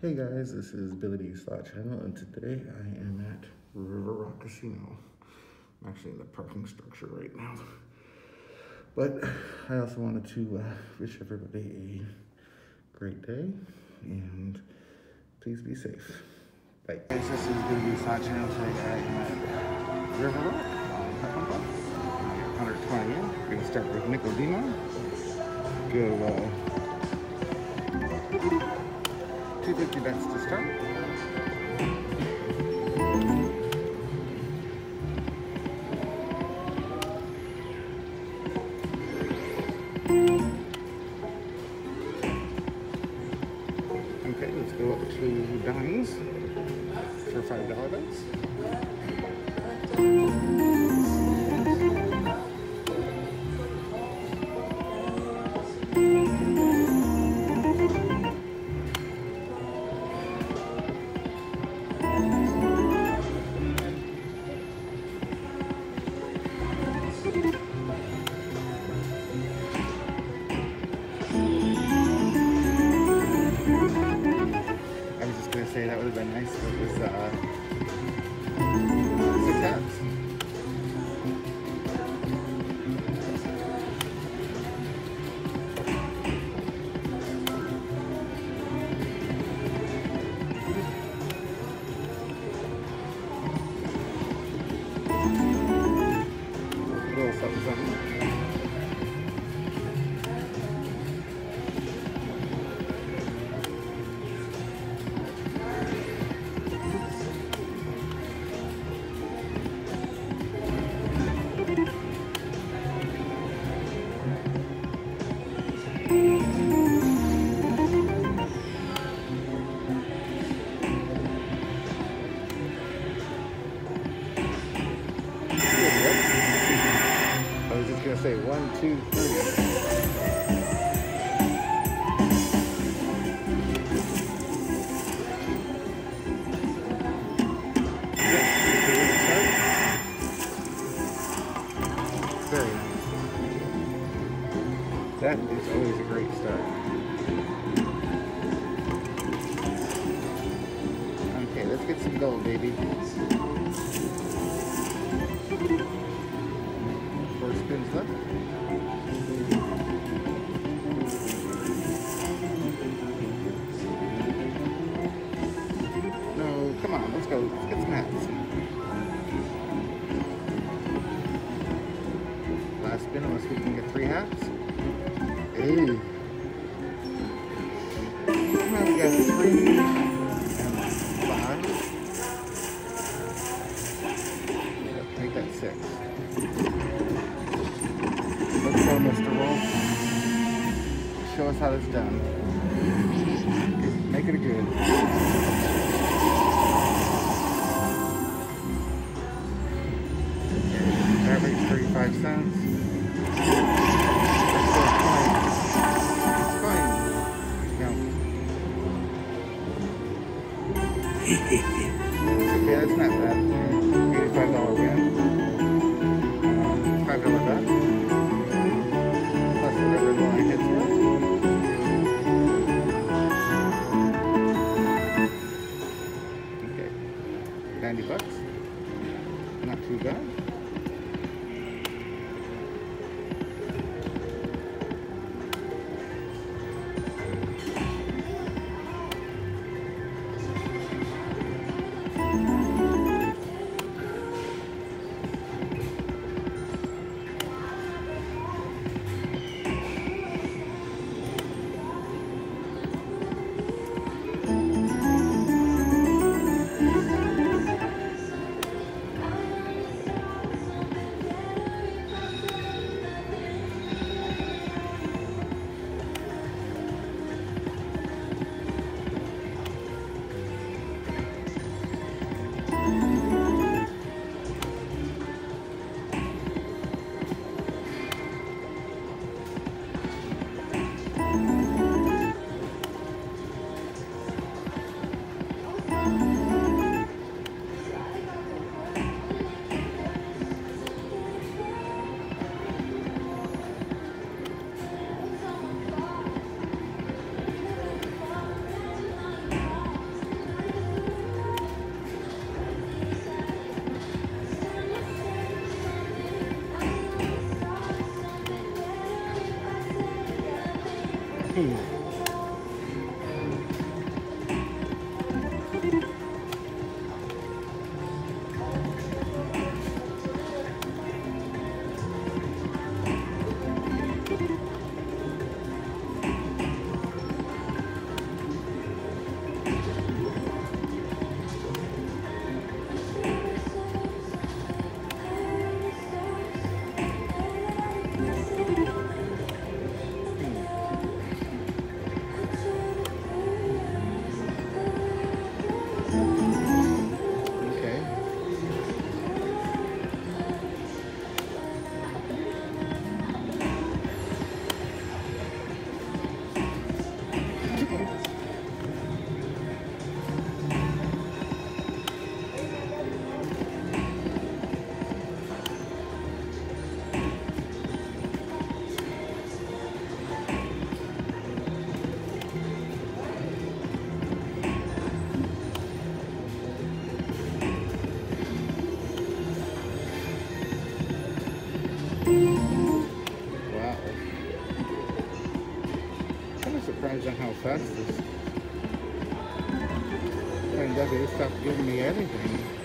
Hey guys, this is Billy D Slot Channel, and today I am at River Rock Casino. I'm actually in the parking structure right now. But I also wanted to uh, wish everybody a great day, and please be safe. Bye. Guys, this is Billy D Slot Channel. Today I am at River Rock on 120 in. We're going to start with Nicodemo. Go uh, 250 bets to start. Okay, let's go up to dimes for $5 get some gold, baby. Four spins left. No, come on, let's go. Let's get some hats. Last spin unless we can get three hats. Hey. We got three five. Yep, Make that six. Let's go, Mr. Wolf. Show us how it's done. Make it good. Canadá. King. Fastest. And they stopped giving me anything.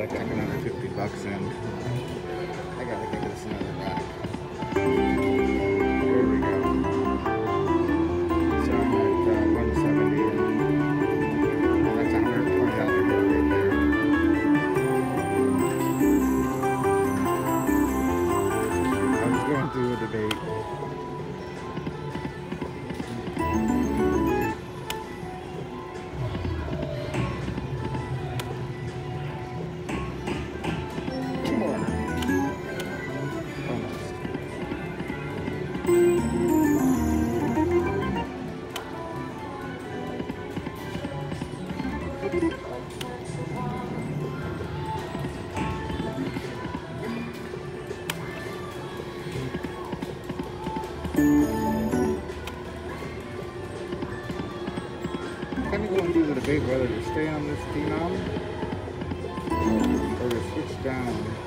like I another 50 bucks in. I gotta give this another back. There we go. So I'm at uh, 170 and that's a $120 bill right there. I was going through a debate kind of going through the debate whether to stay on this denom or to switch down.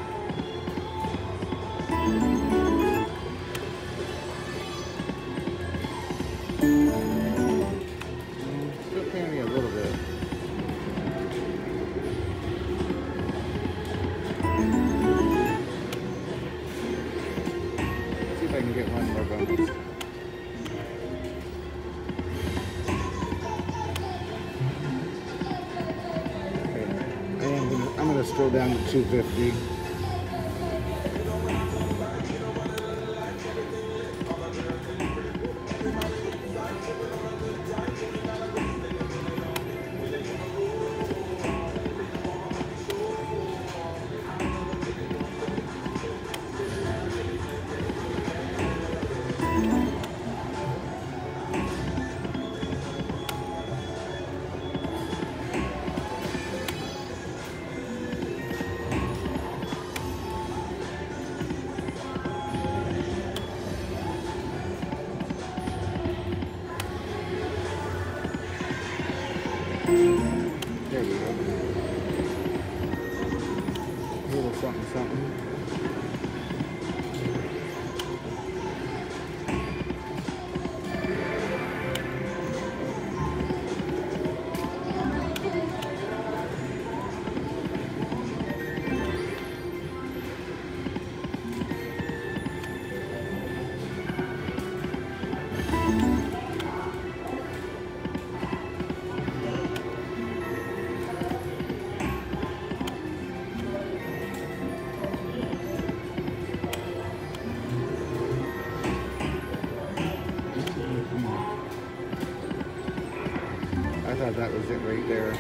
I'm gonna down to 250. There we go. A little something, something. Thought that was it right there.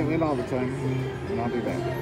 Can't win all the time. And I'll be back.